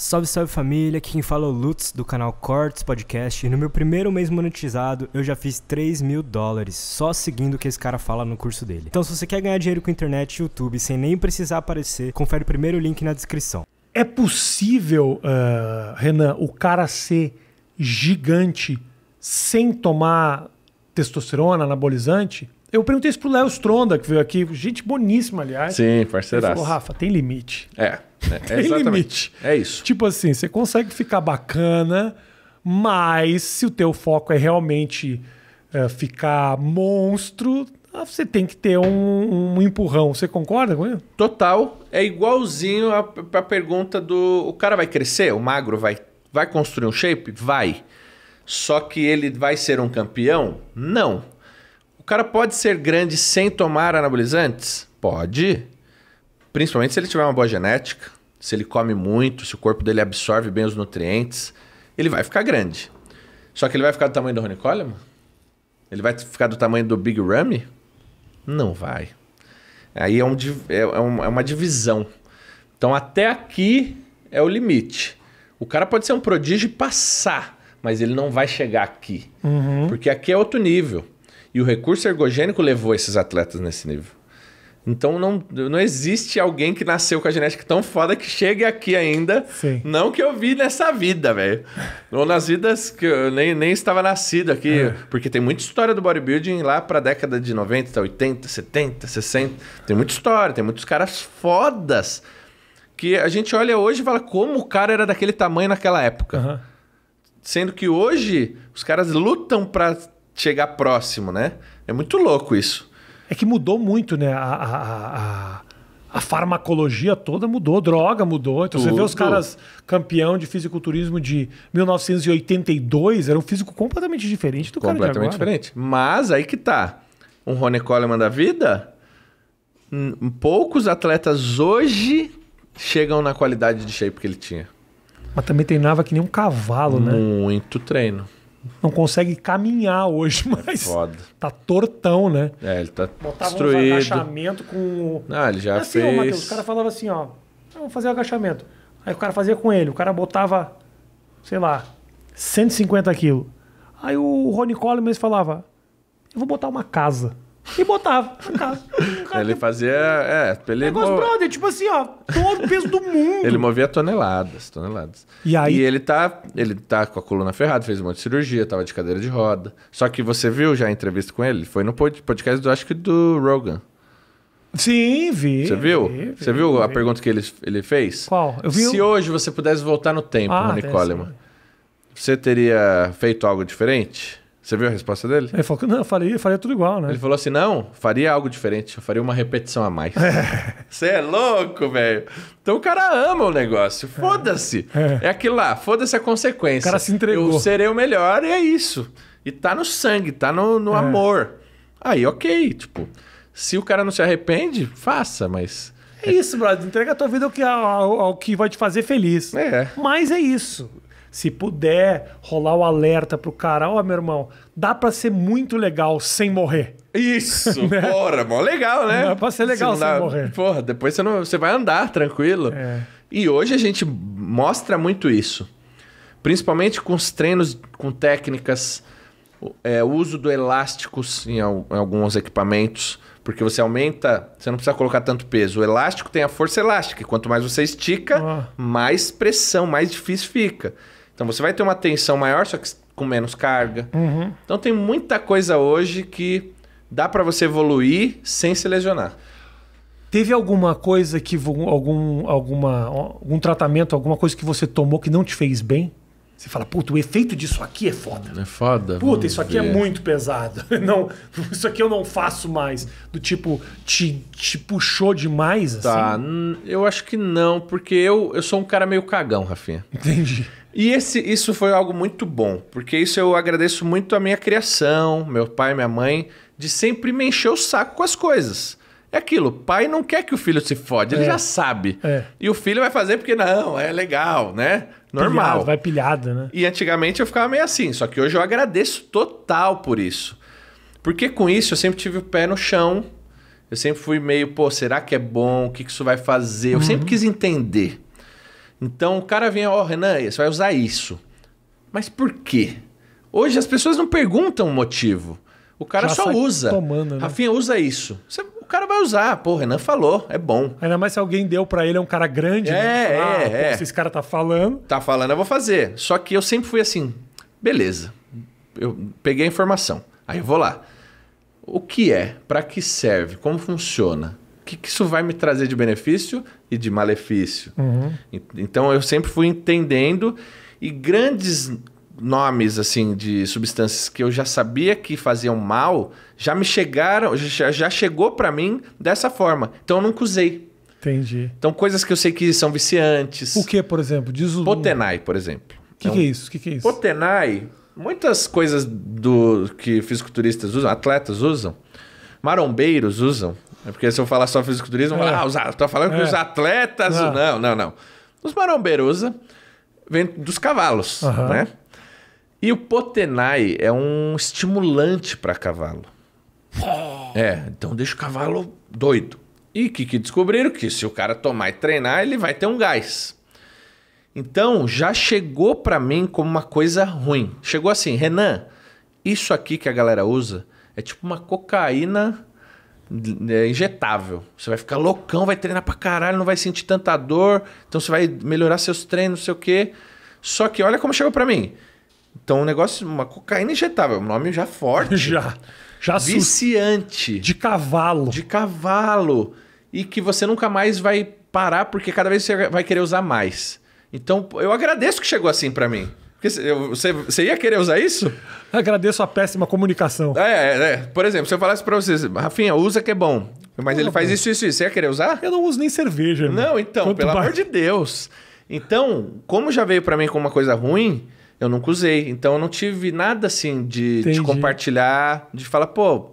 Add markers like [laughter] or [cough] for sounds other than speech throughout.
Salve, salve família, aqui quem fala é o Lutz do canal Cortes Podcast. E no meu primeiro mês monetizado, eu já fiz 3 mil dólares só seguindo o que esse cara fala no curso dele. Então, se você quer ganhar dinheiro com internet e YouTube sem nem precisar aparecer, confere o primeiro link na descrição. É possível, uh, Renan, o cara ser gigante sem tomar testosterona, anabolizante? Eu perguntei isso pro Léo Stronda, que veio aqui, gente boníssima, aliás. Sim, Ele parceiraço. falou, Rafa, tem limite. É, é, é [laughs] Tem exatamente. limite. É isso. Tipo assim, você consegue ficar bacana, mas se o teu foco é realmente é, ficar monstro, ah, você tem que ter um, um empurrão. Você concorda com isso? Total, é igualzinho a, a pergunta do. O cara vai crescer? O magro vai, vai construir um shape? Vai. Só que ele vai ser um campeão? Não. O cara pode ser grande sem tomar anabolizantes? Pode. Principalmente se ele tiver uma boa genética, se ele come muito, se o corpo dele absorve bem os nutrientes, ele vai ficar grande. Só que ele vai ficar do tamanho do Ronnie Coleman? Ele vai ficar do tamanho do Big Ramy? Não vai. Aí é, um, é, é um- é uma divisão. Então até aqui é o limite. O cara pode ser um prodígio e passar, mas ele não vai chegar aqui. Porque aqui é outro nível. E o recurso ergogênico levou esses atletas nesse nível. Então não, não existe alguém que nasceu com a genética tão foda que chegue aqui ainda. Sim. Não que eu vi nessa vida, velho. Ou nas vidas que eu nem, nem estava nascido aqui. É. Porque tem muita história do bodybuilding lá pra década de 90, 80, 70, 60. Tem muita história, tem muitos caras fodas. Que a gente olha hoje e fala como o cara era daquele tamanho naquela época. Aham. Sendo que hoje os caras lutam pra chegar próximo, né? É muito louco isso. É que mudou muito, né? A, a, a- a- farmacologia toda mudou, droga mudou. Então você vê os Tudo. caras campeão de fisiculturismo de 1982, era um físico completamente diferente do cara de completamente agora. diferente. Mas aí que tá. Um Rony Coleman da vida, hum, poucos atletas hoje chegam na qualidade de shape que ele tinha. Mas também treinava que nem um cavalo, né? Muito treino. Não consegue caminhar hoje, [laughs] mas Foda. tá tortão, né? É, ele tá Botava uns destruído. agachamento com. Não, ele já assim, ó, fez. Matheus, o cara falava assim, ó, vamos fazer o agachamento. Aí o cara fazia com ele, o cara botava, sei lá, 150 quilos. Aí o Rony Coleman falava, eu vou botar uma casa. E botava cara [laughs] Ele fazia. É, ele, Negócio, mo- brother, tipo assim, ó, todo o peso do mundo. ele movia toneladas, toneladas. E aí- ele tá, ele tá com a coluna ferrada, fez um monte de cirurgia, tava de cadeira de roda. Só que você viu já a entrevista com ele? Foi no pod- podcast do, acho que do Rogan. Sim, vi. Você viu? vi, Você vi, viu a vi. pergunta que ele, ele fez? Qual? Eu vi Se o- hoje você pudesse voltar no tempo, Ah, Rony Coleman, você teria feito algo diferente? Você viu a resposta dele? Ele falou que não, eu faria, faria tudo igual, né? Ele falou assim: não, faria algo diferente, eu faria uma repetição a mais. Você é louco, velho. Então o cara ama o negócio. Foda-se. É. É. aquilo lá, foda-se a consequência. O cara se entregou. Eu serei o melhor e é isso. E tá no sangue, tá no, no É. amor. Aí, ok. Tipo, se o cara não se arrepende, faça, mas. É isso, brother. Entrega a tua vida ao que, ao, ao que vai te fazer feliz. É. Mas é isso. Se puder rolar o alerta pro cara, ó, meu irmão, dá pra ser muito legal sem morrer. Isso, [laughs] porra, mó legal, né? Dá pra ser legal Se sem dá- morrer. Porra, depois você, não, você vai andar tranquilo. É. E hoje a gente mostra muito isso. Principalmente com os treinos com técnicas, o é, uso do elásticos em, al- em alguns equipamentos. Porque você aumenta, você não precisa colocar tanto peso. O elástico tem a força elástica. E quanto mais você estica, Ah. mais pressão, mais difícil fica. Então você vai ter uma tensão maior, só que com menos carga. Uhum. Então tem muita coisa hoje que dá pra você evoluir sem se lesionar. Teve alguma coisa que algum alguma algum tratamento, alguma coisa que você tomou que não te fez bem? Você fala, puta, o efeito disso aqui é foda. É foda. Puta, isso aqui é ver. muito pesado. [laughs] Não, isso aqui eu não faço mais. Do tipo, te, te puxou demais, Tá, assim? n- eu acho que não, porque eu, eu sou um cara meio cagão, Rafinha. Entendi. E esse, isso foi algo muito bom, porque isso eu agradeço muito a minha criação, meu pai minha mãe, de sempre me encher o saco com as coisas. É aquilo, pai não quer que o filho se fode, ele É. já sabe. É. E o filho vai fazer porque não, é legal, né? Normal. Pilhado, vai pilhada, né? E antigamente eu ficava meio assim, só que hoje eu agradeço total por isso. Porque com isso eu sempre tive o pé no chão. Eu sempre fui meio, pô, será que é bom? O que que isso vai fazer? Eu sempre quis entender. Então o cara vem, ó, Renan, você vai usar isso. Mas por quê? Hoje as pessoas não perguntam o motivo. O cara Já só usa. tomando, né? Rafinha, usa isso. Você- o cara vai usar. Pô, o Renan falou, é bom. Ainda mais se alguém deu pra ele, é um cara grande. né? É, Ah, é, pô, é. Se esse cara tá falando. Tá falando, eu vou fazer. Só que eu sempre fui assim, beleza. Eu peguei a informação. Aí eu vou lá. O que é? Para que serve? Como funciona? Que, que isso vai me trazer de benefício e de malefício? En- Então eu sempre fui entendendo e grandes nomes assim de substâncias que eu já sabia que faziam mal já me chegaram, já, já chegou para mim dessa forma. Então eu nunca usei. Entendi. Então coisas que eu sei que são viciantes. O que, por exemplo? Diz o. Potenai, por exemplo. O que, É um- que é isso? O que, que é isso? Potenai, muitas coisas do que fisiculturistas usam, atletas usam, marombeiros usam. É porque se eu falar só fisiculturismo, É. ah, os, tô falando que É. os atletas. Ah. Não, não, não. Os marombeiros vem dos cavalos, Aham. né? E o Potenai é um estimulante para cavalo. É, então deixa o cavalo doido. E o que, que descobriram? Que se o cara tomar e treinar, ele vai ter um gás. Então, já chegou pra mim como uma coisa ruim. Chegou assim, Renan, isso aqui que a galera usa é tipo uma cocaína é, injetável. Você vai ficar loucão, vai treinar pra caralho, não vai sentir tanta dor, então você vai melhorar seus treinos, não sei o quê. Só que olha como chegou pra mim. Então, um negócio, uma cocaína injetável, um nome já forte. [laughs] Já. Já viciante De cavalo. de cavalo e que você nunca mais vai parar porque cada vez você vai querer usar mais. Então eu agradeço que chegou assim pra mim. Porque você- ia querer usar isso? Agradeço a péssima comunicação. É, é, é. Por exemplo, se eu falasse pra vocês, Rafinha, usa que é bom. Mas ele faz isso, isso, isso. Você ia querer usar? Eu não uso nem cerveja. irmão. Não, então, Quanto pelo amor de Deus. Então, como já veio pra mim como uma coisa ruim, eu nunca usei. Então eu não tive nada assim de, de compartilhar, de falar, pô,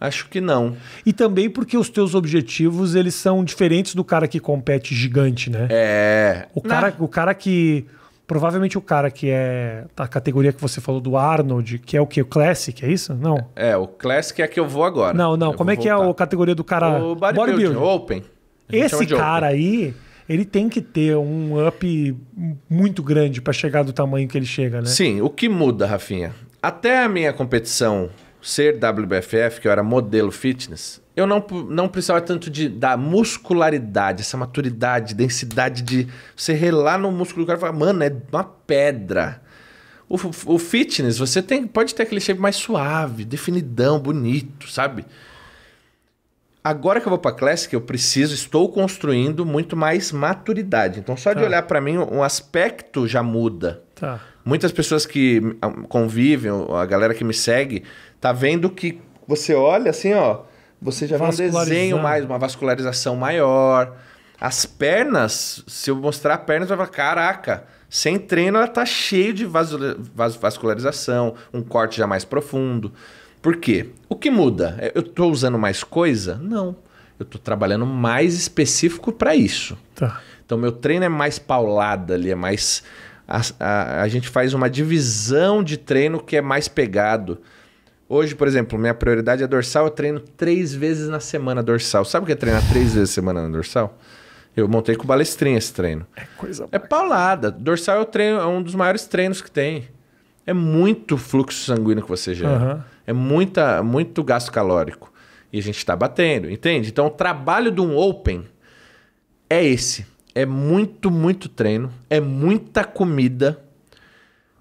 acho que não. E também porque os teus objetivos, eles são diferentes do cara que compete gigante, né? É. O cara, o cara que. Provavelmente o cara que é da categoria que você falou do Arnold, que é o que? O Classic, é isso? Não. É, o Classic é que eu vou agora. Não, não. Eu Como é vou que é voltar. a categoria do cara. O bodybuilding, o Open. A Esse de Open. cara aí, ele tem que ter um up muito grande pra chegar do tamanho que ele chega, né? Sim, o que muda, Rafinha? Até a minha competição ser WBFF, que eu era modelo fitness, eu não, não precisava tanto de, da muscularidade, essa maturidade, densidade de você relar no músculo do cara e falar, mano, é uma pedra. O, o fitness, você tem, pode ter aquele shape mais suave, definidão, bonito, sabe? Agora que eu vou pra Classic, eu preciso, estou construindo muito mais maturidade. Então, só de Tá. olhar pra mim, um aspecto já muda. Tá. Muitas pessoas que ah, convivem, a galera que me segue, tá vendo que você olha assim, ó, você já vê um desenho mais, uma vascularização maior. As pernas, se eu mostrar a perna, você vai falar, caraca, sem treino ela tá cheio de vaso- vas- vascularização, um corte já mais profundo. Por quê? O que muda? É, Eu tô usando mais coisa? Não. Eu tô trabalhando mais específico para isso. Tá. Então, meu treino é mais paulada ali, é mais. A, a- a gente faz uma divisão de treino que é mais pegado. Hoje, por exemplo, minha prioridade é dorsal, eu treino três vezes na semana dorsal. Sabe o que é treinar três vezes na semana na dorsal? Eu montei com balestrinha esse treino. Coisa. É paulada. Dorsal é, o treino, é um dos maiores treinos que tem. É muito fluxo sanguíneo que você gera. Aham. É muita, muito gasto calórico. E a gente está batendo, entende? Então o trabalho de um Open é esse. É muito, muito treino. É muita comida.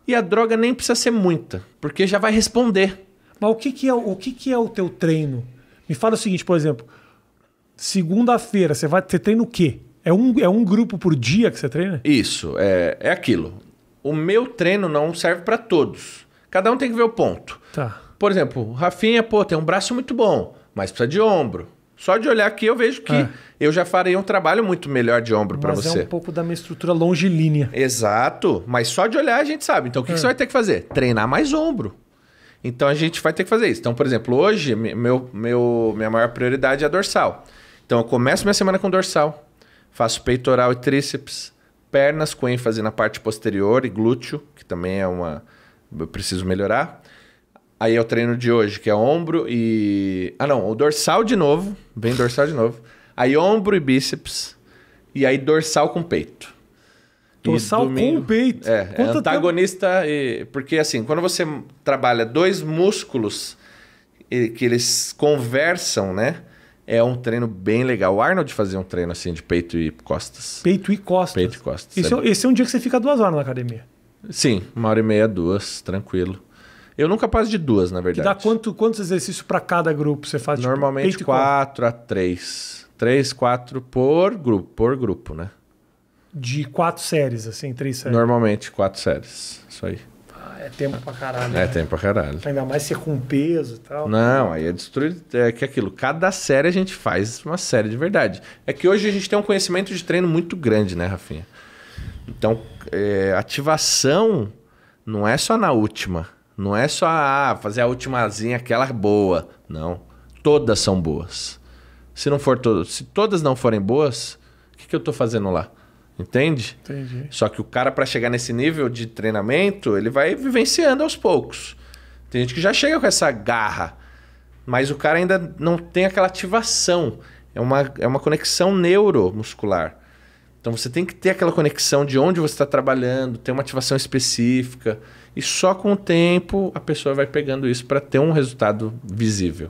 E a droga nem precisa ser muita, porque já vai responder. Mas o que, que, é, o que, que é o teu treino? Me fala o seguinte, por exemplo. Segunda-feira, você vai. Você treina o quê? É um, é um grupo por dia que você treina? Isso, é, é aquilo. O meu treino não serve para todos. Cada um tem que ver o ponto. Tá. Por exemplo, o Rafinha, pô, tem um braço muito bom, mas precisa de ombro. Só de olhar aqui eu vejo que É. eu já farei um trabalho muito melhor de ombro para Mas você. é um pouco da minha estrutura longilínea. Exato, mas só de olhar a gente sabe. Então o que, É. que você vai ter que fazer? Treinar mais ombro. Então a gente vai ter que fazer isso. Então, por exemplo, hoje meu, meu, minha maior prioridade é a dorsal. Então eu começo minha semana com dorsal, faço peitoral e tríceps, pernas com ênfase na parte posterior e glúteo, que também é uma. Eu preciso melhorar. Aí é o treino de hoje, que é ombro e. Ah, não, o dorsal de novo. Vem dorsal de novo. Aí ombro e bíceps. E aí dorsal com peito. Domingo- com o peito. É, é antagonista. E, porque assim, quando você trabalha dois músculos e- que eles conversam, né? É um treino bem legal. O Arnold fazia um treino assim de peito e costas. Peito e costas. Peito e costas. Esse, É- é, esse é um dia que você fica duas horas na academia. Sim, uma hora e meia, duas, tranquilo. Eu nunca passo de duas, na Que verdade. dá quanto, quantos exercícios para cada grupo você faz? tipo, Normalmente costas? quatro a três. Três, quatro por grupo, por grupo, né? De quatro séries, assim, três séries. Normalmente quatro séries. Isso aí. Ah, é tempo pra caralho. É né? tempo pra caralho. Ainda mais ser com peso e tal. Não, aí é destruir. É que aquilo, cada série a gente faz uma série de verdade. É que hoje a gente tem um conhecimento de treino muito grande, né, Rafinha? Então, é, ativação não é só na última. Não é só ah, fazer a ultimazinha, aquela boa. Não. Todas são boas. Se não for todas, se todas não forem boas, o que, que eu tô fazendo lá? Entende? Entendi. Só que o cara, para chegar nesse nível de treinamento, ele vai vivenciando aos poucos. Tem gente que já chega com essa garra, mas o cara ainda não tem aquela ativação. É uma, é uma conexão neuromuscular. Então você tem que ter aquela conexão de onde você está trabalhando, ter uma ativação específica. E só com o tempo a pessoa vai pegando isso para ter um resultado visível.